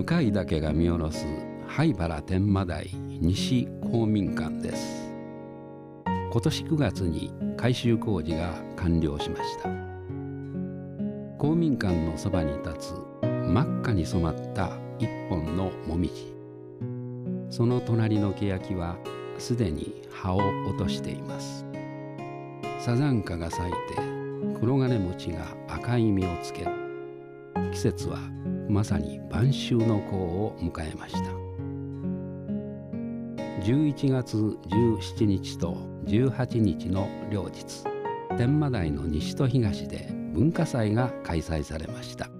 ぬかい岳が見下ろす灰原天満台西公民館です。今年9月に改修工事が完了しました。公民館のそばに立つ真っ赤に染まった一本のもみじ。その隣の欅はすでに葉を落としています。サザンカが咲いて黒金餅が赤い実をつけ季節はまさに晩秋の候を迎えました。11月17日と18日の両日。天満台の西と東で文化祭が開催されました。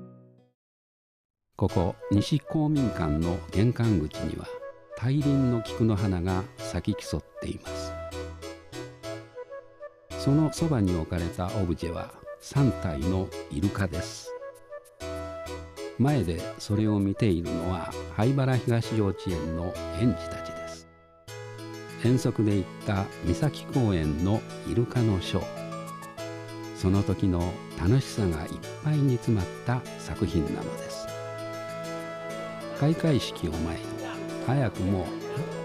ここ西公民館の玄関口には大輪の菊の花が咲き競っています。そのそばに置かれたオブジェは3体のイルカです。前でそれを見ているのは灰原東幼稚園の園児たちです。遠足で行った三崎公園のイルカのショー。その時の楽しさがいっぱいに詰まった作品なのです。開会式を前に早くもハ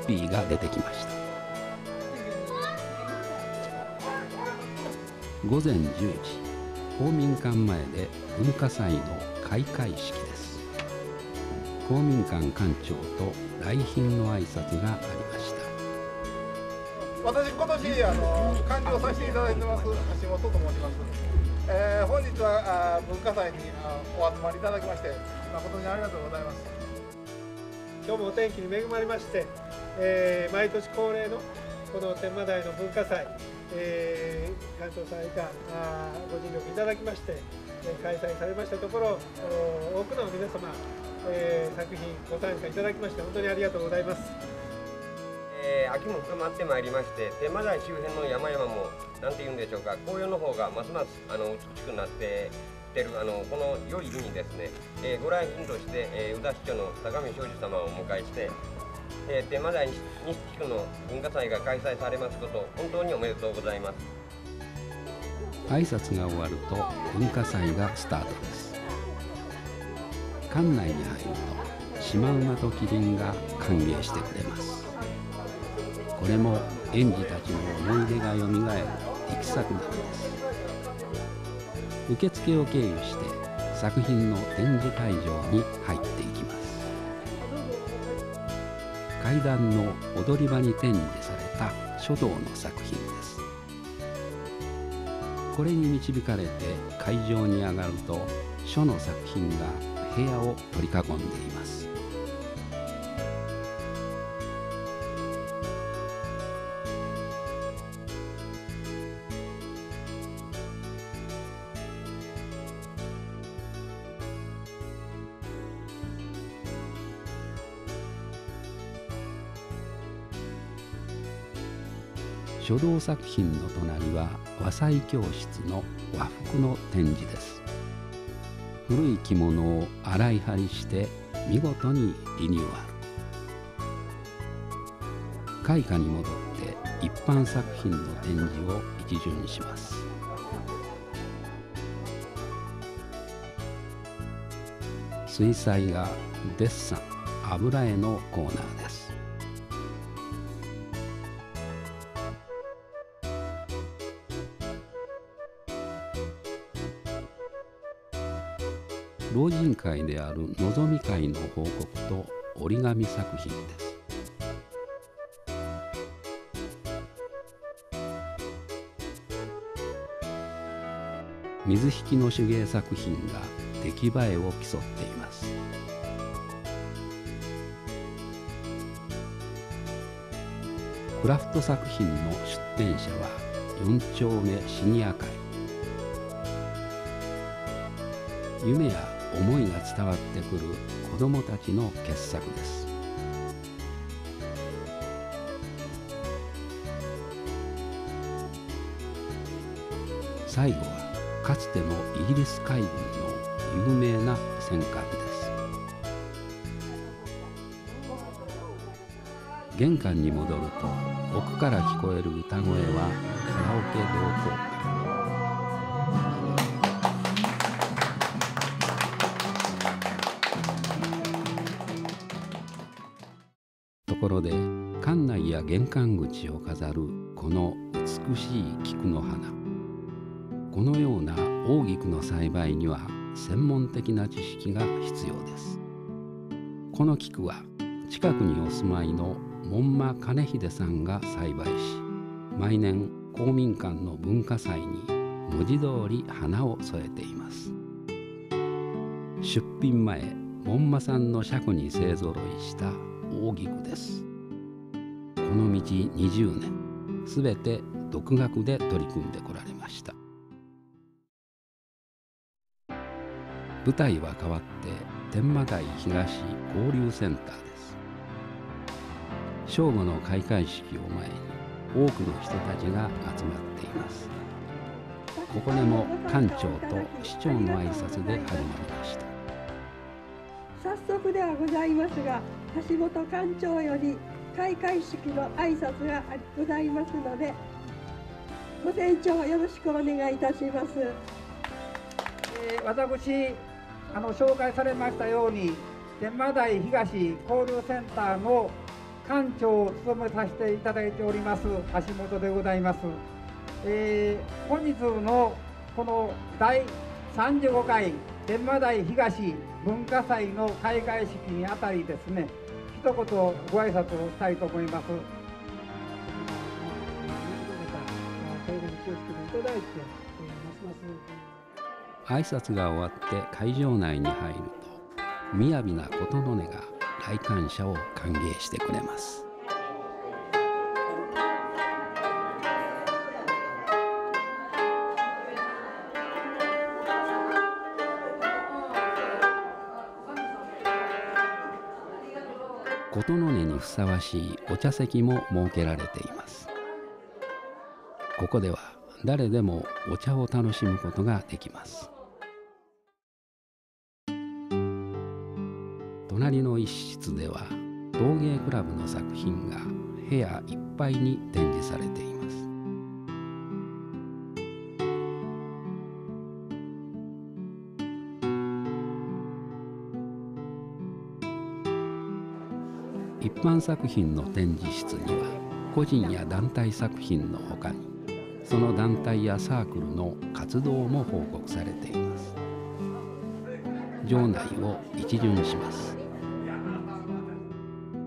ッピーが出てきました。午前10時公民館前で文化祭の開会式です。公民館館長と来賓の挨拶がありました。私今年あの完了させていただいてます橋本と申します、えー、本日はあ文化祭にあお集まりいただきまして誠にありがとうございます。今日もお天気に恵まれまして、えー、毎年恒例のこの天満台の文化祭、えー、鑑賞されたあご尽力いただきまして開催されましたところ多くの皆様、えー、作品ご参加いただきまして本当にありがとうございます、えー、秋も深まってまいりまして天満台周辺の山々も何て言うんでしょうか紅葉の方がますますあの美しくなっててるあのこの良い日にですね、えー、ご来賓として、えー、宇田市長の高見庄司様をお迎えして、えー、天満台西地区の文化祭が開催されますこと本当におめでとうございます。挨拶が終わると文化祭がスタートです館内に入るとシマウマとキリンが歓迎してくれます。これも園児たちの思い出がよみがえる力作なんです。受付を経由して作品の展示会場に入っていきます。階段の踊り場に展示された書道の作品です。これに導かれて会場に上がると書の作品が部屋を取り囲んでいます。書道作品の隣は和裁教室の和服の展示です。古い着物を洗い張りして見事にリニューアル。開花に戻って一般作品の展示を一巡します。水彩画デッサン油絵のコーナーです。人会であるのぞみ会の報告と折り紙作品です。水引の手芸作品が出来栄えを競っています。クラフト作品の出展者は4丁目シニア会。夢や思いが伝わってくる子どもたちの傑作です。最後はかつてのイギリス海軍の有名な戦艦です。玄関に戻ると奥から聞こえる歌声はカラオケ同好会。ところで館内や玄関口を飾るこの美しい菊の花。このような大菊の栽培には専門的な知識が必要です。この菊は近くにお住まいの門馬金秀さんが栽培し毎年公民館の文化祭に文字通り花を添えています。出品前門馬さんの車庫に勢ぞろいした大菊です。この道20年すべて独学で取り組んでこられました。舞台は変わって天満台東交流センターです。正午の開会式を前に多くの人たちが集まっています。ここでも館長と市長の挨拶で始まりました。早速ではございますが橋本館長より開会式の挨拶がございますのでご清聴よろしくお願いいたします、えー、私あの紹介されましたように天満台東交流センターの館長を務めさせていただいております橋本でございます、えー、本日のこの第35回天満台東文化祭の開会式にあたりですね言ご挨拶をしたいと思います。挨拶が終わって会場内に入ると雅な琴の音が来館者を歓迎してくれます。琴の音にふさわしいお茶席も設けられています。ここでは誰でもお茶を楽しむことができます。隣の一室では陶芸クラブの作品が部屋いっぱいに展示されています。般作品の展示室には個人や団体作品のほかにその団体やサークルの活動も報告されています。場内を一巡します。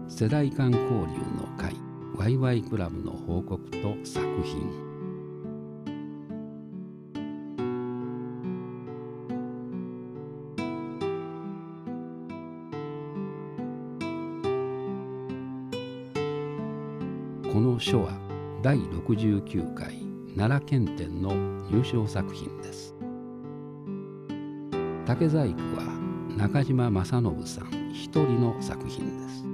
世代間交流の会ワイワイクラブの報告と作品。第69回奈良県展の入賞作品です。竹細工は中島正信さん一人の作品です。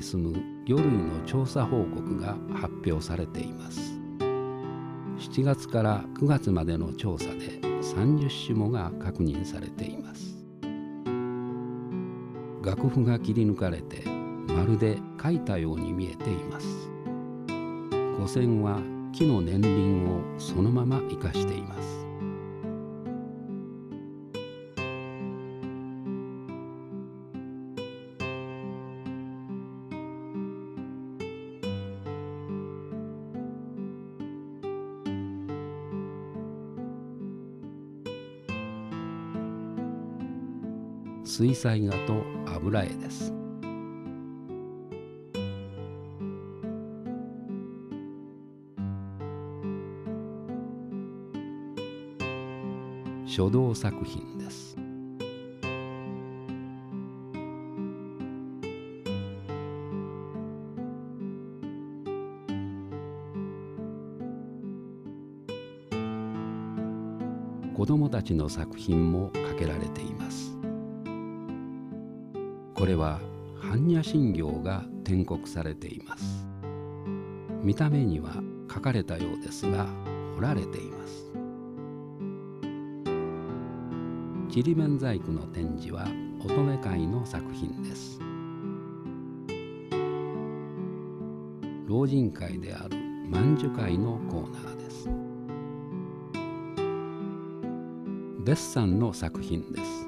に住む魚類の調査報告が発表されています。7月から9月までの調査で30種もが確認されています。楽譜が切り抜かれてまるで書いたように見えています。五線は木の年輪をそのまま生かしています。水彩画と油絵です。書道作品です。子どもたちの作品もかけられています。これは般若心経が転刻されています。見た目には書かれたようですが彫られています。ちりめん細工の展示は乙女会の作品です。老人会である万寿会のコーナーです。デッサンの作品です。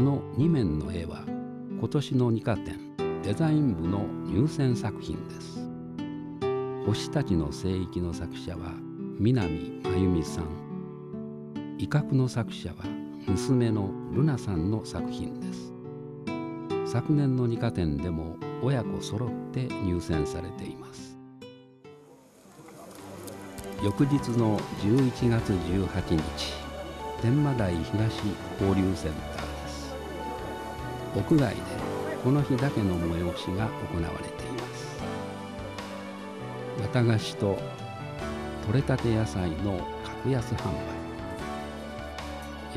この2面の絵は今年の二課展デザイン部の入選作品です。星たちの聖域の作者は南真由美さん。威嚇の作者は娘のルナさんの作品です。昨年の二課展でも親子揃って入選されています。翌日の11月18日天満台東交流センター。屋外でこの日だけの催しが行われています。綿菓子と取れたて野菜の格安販売。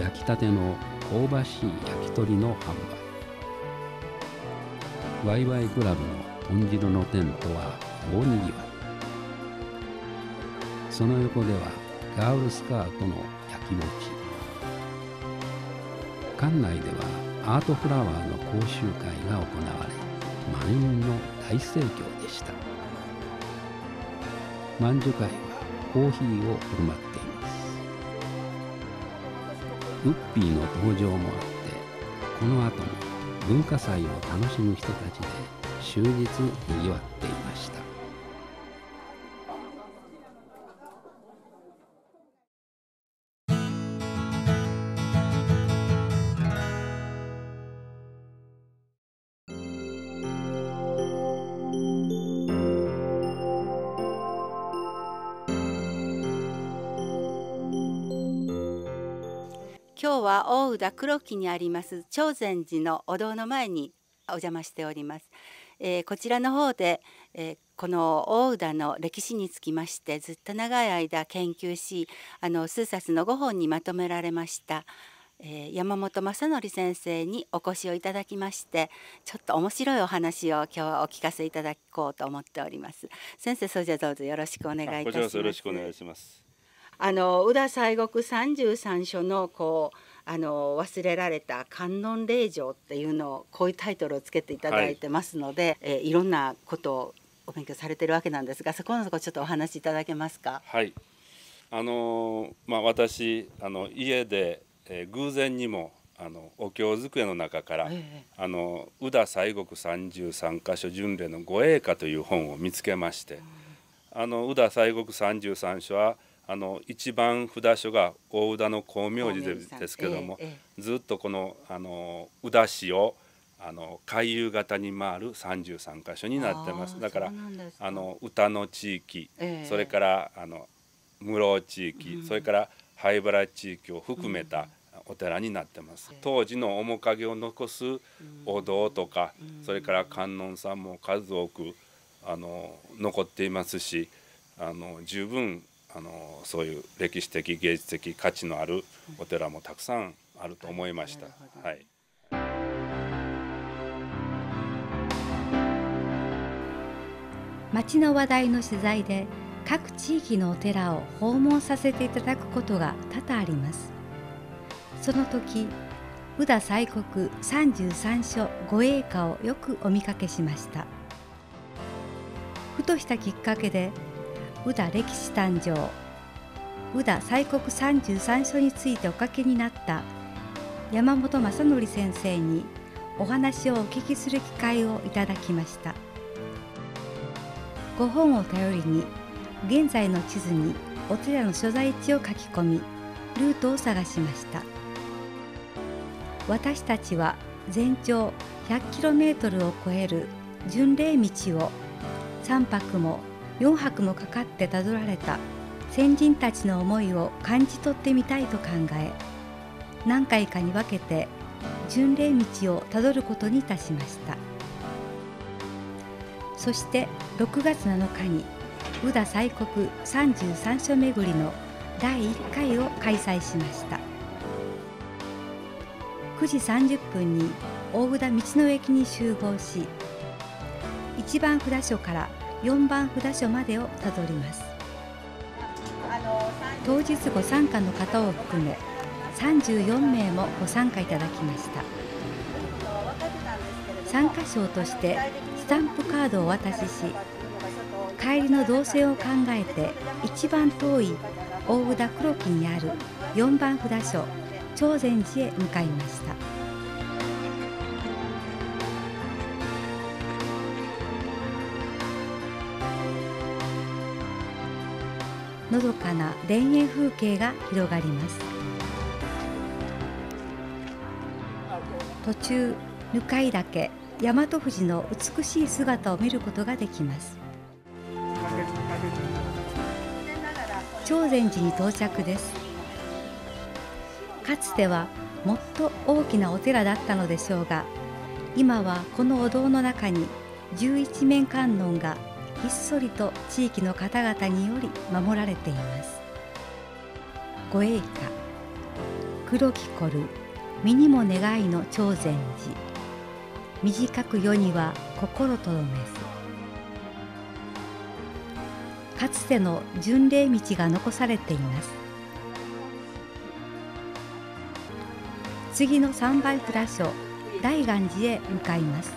焼きたての香ばしい焼き鳥の販売。ワイワイクラブの豚汁のテントは大にぎわい。その横ではガールスカートの焼き餅。館内ではアートフラワーの講習会が行われ満員の大盛況でした。万寿会はコーヒーを振る舞っています。ウッピーの登場もあってこの後も文化祭を楽しむ人たちで終日にぎわっていまし黒木にあります長禅寺のお堂の前にお邪魔しております、えーこちらの方で、えーこの大宇田の歴史につきましてずっと長い間研究しあの数冊の5本にまとめられました、えー山本正則先生にお越しをいただきましてちょっと面白いお話を今日はお聞かせいただこうと思っております。先生それじゃどうぞよろしくお願いいたします。こちらこそよろしくお願いします。あの宇田西国三十三所のこうあの忘れられた観音霊場っていうのをこういうタイトルをつけていただいてますので、いえーいろんなことをお勉強されてるわけなんですがそこのところちょっとお話しいただけますか？はい。あのーまあ私あの家で、えー偶然にもあのお経机の中から、えあの宇田西国三十三箇所巡礼の御栄歌という本を見つけまして、あの宇田西国三十三所はあの一番札所が大宇田の光明寺ですけども、ええずっとこのあの宇田市をあの回遊型に回る三十三箇所になってます。だからあの歌の地域、ええ。それからあの室地域、うん。それから灰原地域を含めたお寺になってます。ええ。当時の面影を残すお堂とか、うん。それから観音さんも数多くあの残っていますし、あの十分あのそういう歴史的芸術的価値のあるお寺もたくさんあると思いました。はい。町の話題の取材で各地域のお寺を訪問させていただくことが多々ありますその時宇田西国三十三所御栄歌をよくお見かけしましたふとしたきっかけで宇田歴史誕生。宇田西国三十三所についておかけになった山本正則先生にお話をお聞きする機会をいただきました。ご本を頼りに現在の地図にお寺の所在地を書き込みルートを探しました。私たちは全長 100km を超える巡礼道を3泊も4泊もかかってたどられた。先人たちの思いを感じ取ってみたいと考え何回かに分けて巡礼道をたどることにいたしました。そして6月7日に宇田西国三十三所巡りの第1回を開催しました。9時30分に大宇田道の駅に集合し一番札所から4番札所までをたどります。当日ご参加の方を含め34名もご参加いただきました。参加賞としてスタンプカードをお渡しし帰りの動線を考えて一番遠い大宇田黒木にある4番札所長禅寺へ向かいました。のどかな田園風景が広がります。途中向岳大和富士の美しい姿を見ることができます。長禅寺に到着です。かつてはもっと大きなお寺だったのでしょうが今はこのお堂の中に十一面観音がひっそりと地域の方々により守られています。ご栄華黒きこる身にも願いの長禅寺。短く世には心とどめずかつての巡礼道が残されています。次の三倍札所大願寺へ向かいます。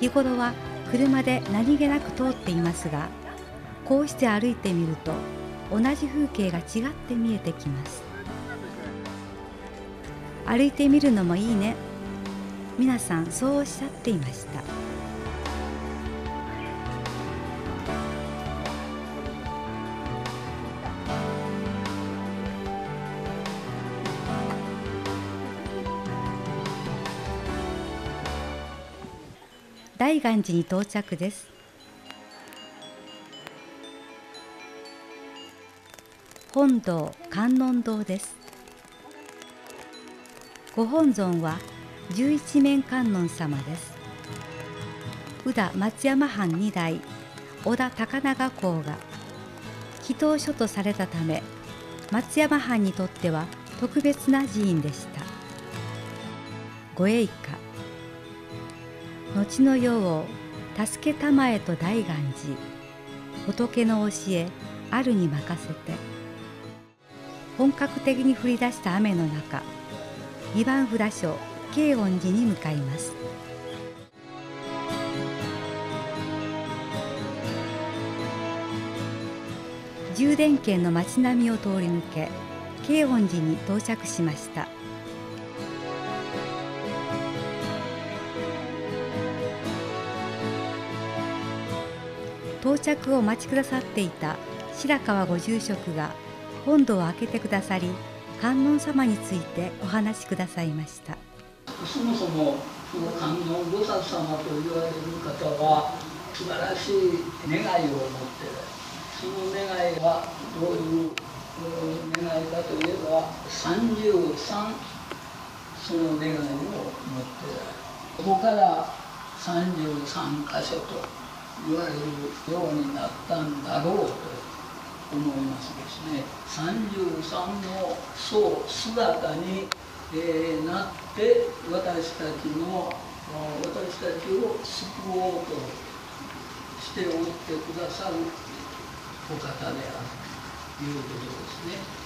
日頃は車で何気なく通っていますがこうして歩いてみると同じ風景が違って見えてきます。歩いてみるのもいいね。皆さんそうおっしゃっていました。大願寺に到着です。本堂観音堂です。ご本尊は十一面観音様です。宇田松山藩二代織田高長公が祈祷所とされたため松山藩にとっては特別な寺院でした。ご栄華。後の世を助けたまえと大願寺仏の教えあるに任せて。本格的に降り出した雨の中二番札所慶恩寺に向かいます。充電圏の街並みを通り抜け慶恩寺に到着しました。着をお待ちくださっていた白川ご住職が本堂を開けてくださり観音様についてお話しくださいました。そもそもその観音菩薩様と言われる方は素晴らしい願いを持っている。その願いはどういう願いかといえば33その願いを持っている。ここから33箇所と言われるようになったんだろうと思いますですね33のそう姿に、えー、なって私たちの私たちを救おうとしておってくださるお方であるということですね。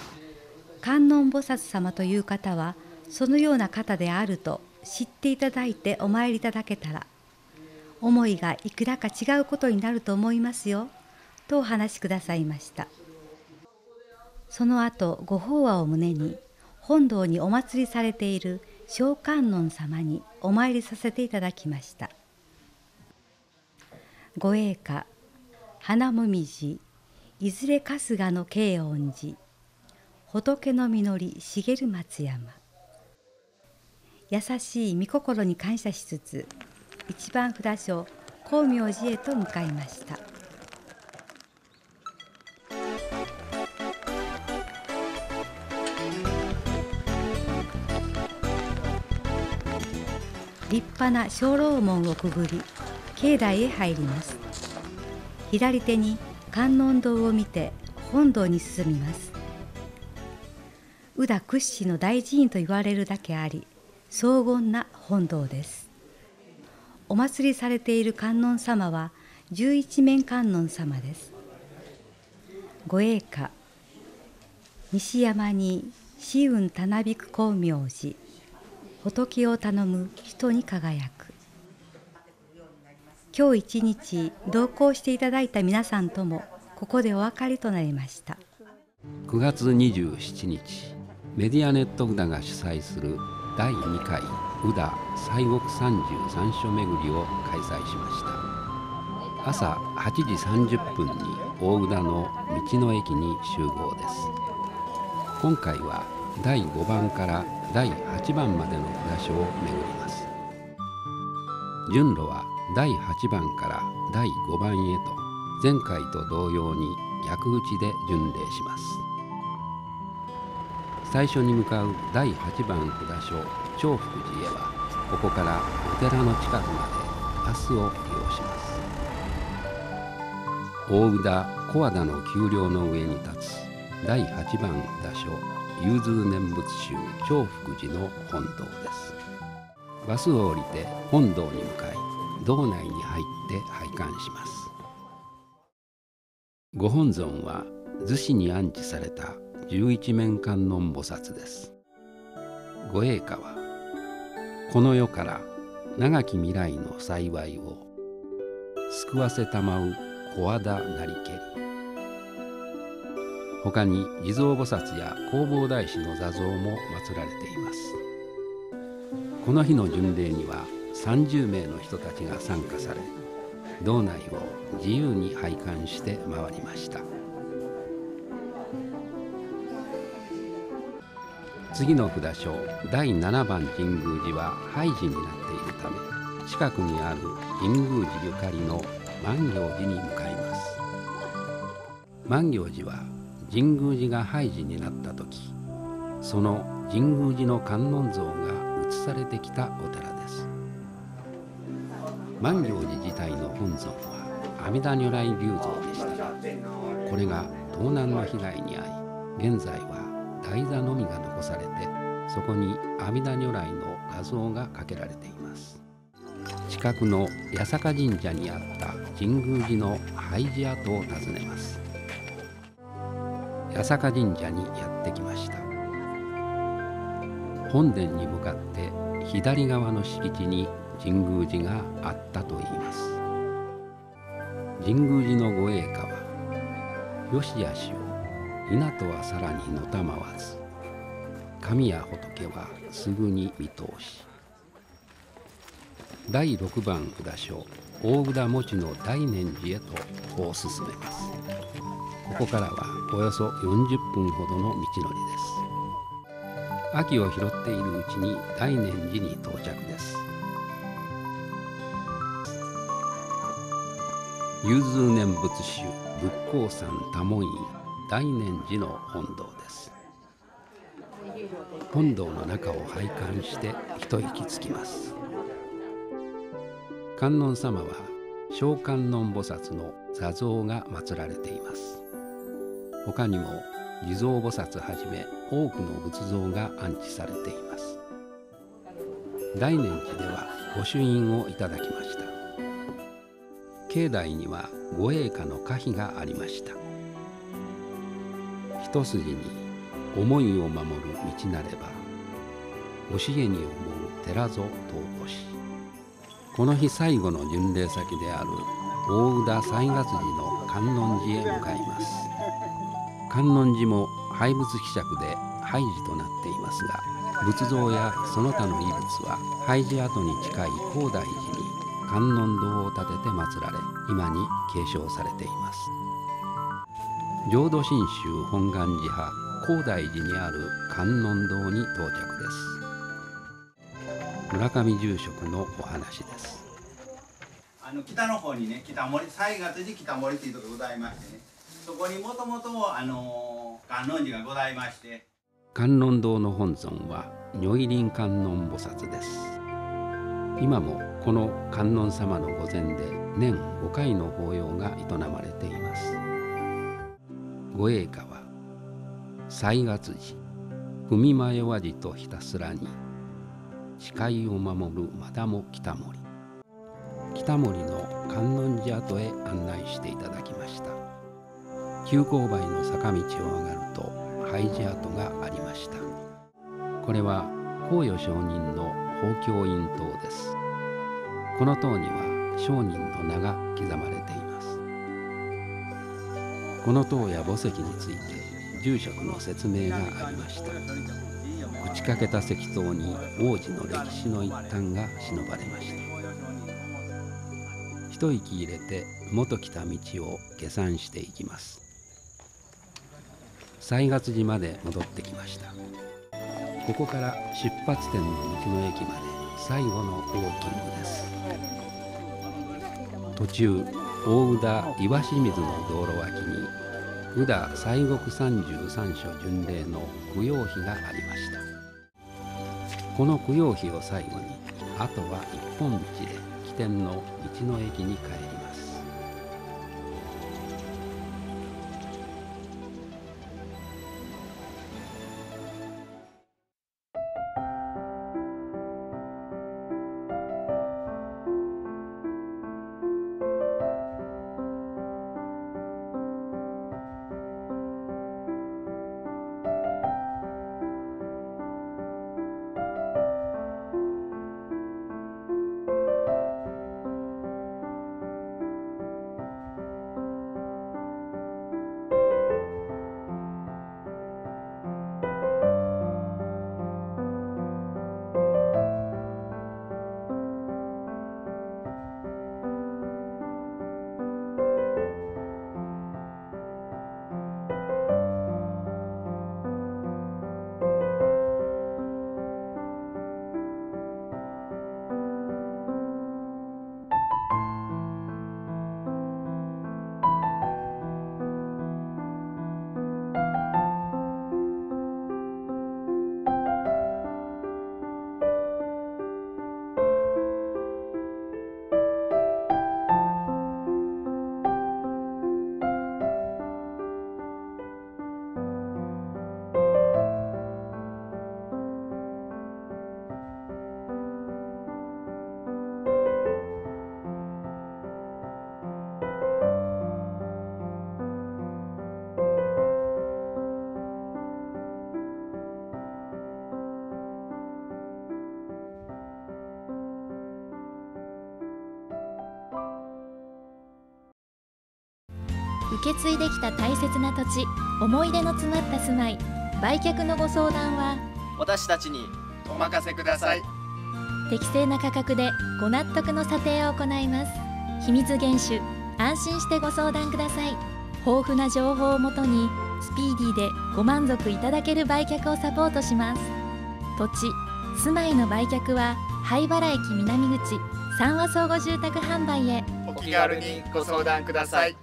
観音菩薩様という方はそのような方であると知っていただいてお参りいただけたら思いがいくらか違うことになると思いますよ。とお話しくださいました。その後ご法話を胸に本堂にお祭りされている小観音様にお参りさせていただきました。ご栄華花もみじいずれ春日の慶恩寺仏の実り茂る松山。優しい御心に感謝しつつ一番札所光明寺へと向かいました。立派な鐘楼門をくぐり境内へ入ります。左手に観音堂を見て本堂に進みます。宇田屈指の大寺院と言われるだけあり荘厳な本堂です。お祭りされている観音様は十一面観音様です。ご栄華西山に紫雲たなびく光明寺仏を頼む人に輝く。今日一日同行していただいた皆さんともここでお別れとなりました。9月27日メディアネット宇田が主催する第2回宇田西国33所巡りを開催しました。朝8時30分に大宇田の道の駅に集合です。今回は第5番から第8番までの札所を巡ります。順路は第8番から第5番へと前回と同様に逆打ちで巡礼します。最初に向かう第8番札所長福寺へはここからお寺の近くまでバスを利用します。大宇田小和田の丘陵の上に立つ第8番札所融通念仏宗長福寺の本堂です。バスを降りて本堂に向かい堂内に入って拝観します。ご本尊は逗子に安置された十一面観音菩薩です。ご栄華はこの世から長き未来の幸いを救わせたまう小和田なりけり他に地蔵菩薩や弘法大師の座像も祀られています。この日の巡礼には30名の人たちが参加され道内を自由に拝観して回りました。次の札所第7番神宮寺は廃寺になっているため近くにある神宮寺ゆかりの万行寺に向かいます。万行寺は神宮寺が廃寺になった時その神宮寺の観音像が移されてきたお寺です。万行寺自体の本尊は阿弥陀如来立像でした。がこれが盗難の被害に遭い現在台座のみが残されてそこに阿弥陀如来の画像がかけられています。近くの八坂神社にあった神宮寺の廃寺跡を訪ねます。八坂神社にやってきました。本殿に向かって左側の敷地に神宮寺があったといいます。神宮寺のご栄華はよしあしを稲とはさらにのたまわず。神や仏はすぐに見通し。第6番札所大宇田餅の大念寺へとこう進めます。ここからはおよそ40分ほどの道のりです。秋を拾っているうちに大念寺に到着です。融通念仏宗仏光山多門院。大念寺の本堂です。本堂の中を拝観して一息つきます。観音様は小観音菩薩の座像が祀られています。他にも地蔵菩薩はじめ多くの仏像が安置されています。大念寺では御朱印をいただきました。境内には護衛歌の歌碑がありました。一筋に思いを守る道なれば教えに思う寺ぞ尊しこの日最後の巡礼先である大宇田西月寺の観音寺へ向かいます。観音寺も廃仏希釈で廃寺となっていますが仏像やその他の遺物は廃寺跡に近い高大寺に観音堂を建てて祀られ今に継承されています。浄土真宗本願寺派高大寺にある観音堂に到着です。村上住職のお話です。あの北の方にね北森西月寺北森っていうところございましてねそこにもともとあの観音寺がございまして。観音堂の本尊は如意輪観音菩薩です。今もこの観音様の御前で年5回の法要が営まれていますご栄華は西月寺踏み迷わじとひたすらに誓いを守るまだも北森。北森の観音寺跡へ案内していただきました。急勾配の坂道を上がると廃寺跡がありました。これは法与上人の法教院塔です。この塔には商人の名が刻まれています。この塔や墓石について住職の説明がありました。打ち掛けた石塔に王子の歴史の一端が忍ばれました。一息入れて元来た道を下山していきます。西月寺まで戻ってきました。ここから出発点の道の駅まで最後のウォーキングです。途中大宇田岩清水の道路脇に宇田西国三十三所巡礼の供養碑がありました。この供養碑を最後にあとは一本道で起点の道の駅に帰りけ継いできた大切な土地思い出の詰まった住まい売却のご相談は私たちにお任せください。適正な価格でご納得の査定を行います。秘密厳守安心してご相談ください。豊富な情報をもとにスピーディーでご満足いただける売却をサポートします。土地住まいの売却は灰原駅南口三和総合住宅販売へ。お気軽にご相談ください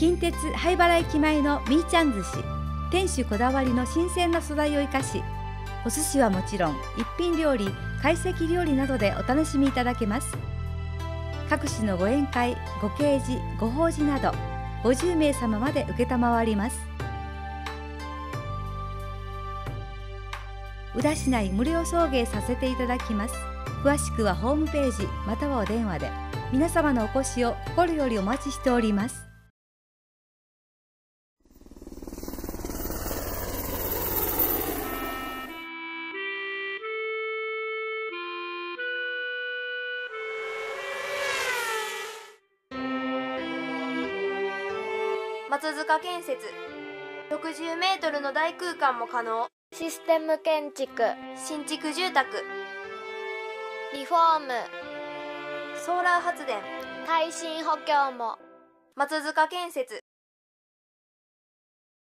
近鉄灰原駅前のみーちゃん寿司。店主こだわりの新鮮な素材を生かしお寿司はもちろん一品料理懐石料理などでお楽しみいただけます。各種のご宴会ご慶事ご法事など50名様まで承ります。宇田市内無料送迎させていただきます。詳しくはホームページまたはお電話で皆様のお越しを心よりお待ちしております。松塚建設。60メートルの大空間も可能。システム建築。新築住宅。リフォーム。ソーラー発電。耐震補強も。松塚建設